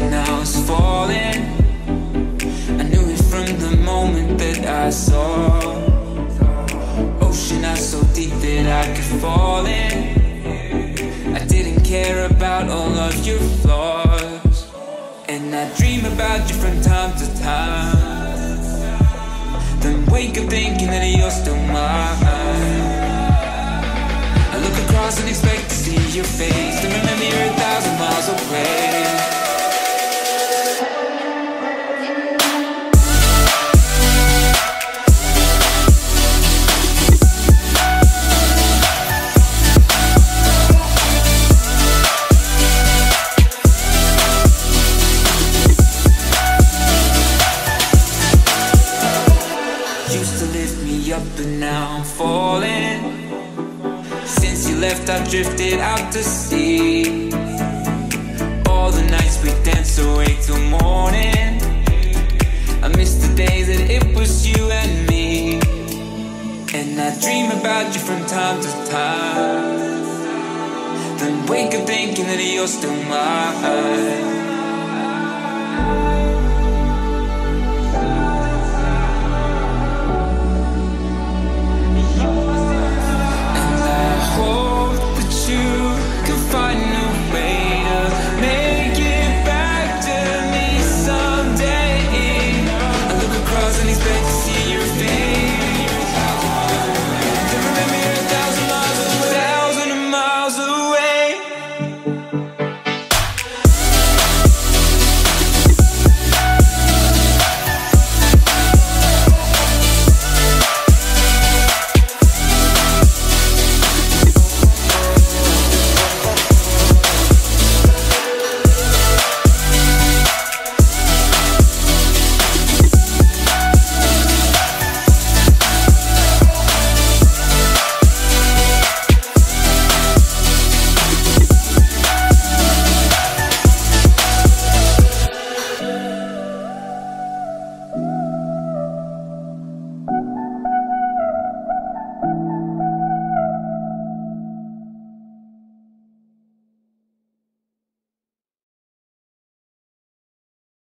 and I was falling. I knew it from the moment that I saw. Ocean I so deep that I could fall in. I didn't care about all of your flaws. And I dream about you from time to time. Then wake up thinking that you're still mine. I look across and expect to see your face. Lift me up, but now I'm falling. Since you left, I've drifted out to sea. All the nights we danced away till morning. I miss the days that it was you and me. And I dream about you from time to time. Then wake up thinking that you're still mine.